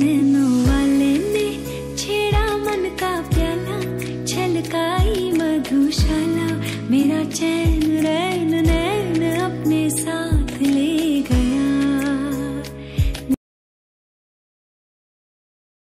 वाले ने छेड़ा मन का प्याला छलकाई मधुशाला मेरा चैन